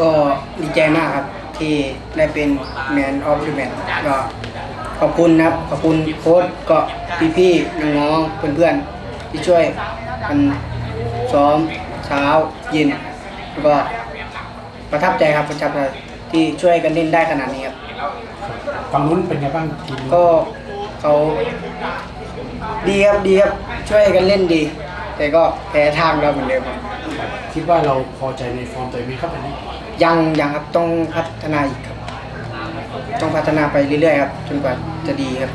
ก็ดีใจมากครับที่ได้เป็นแมนออฟเดอะแมตก็ขอบคุณนะครับ ขอบคุณโค้ชก็พี่ๆน้องๆเพื่อนๆที่ช่วยกันซ้อมเช้าเย็นแล้วก็ประทับใจครับประทับใจที่ช่วยกันเล่นได้ขนาดนี้ครับฝั่งนู้นเป็นไงบ้างทีมก็เขาดีครับดีครับช่วยกันเล่นดี แต่ก็แพ้ทางเราเหมือนเดิมครับคิดว่าเราพอใจในฟอร์มตัวเองครับอันนี้ยังยังครับต้องพัฒนาอีกครับ ต้องพัฒนาไปเรื่อยๆครับจนกว่าจะดีครับ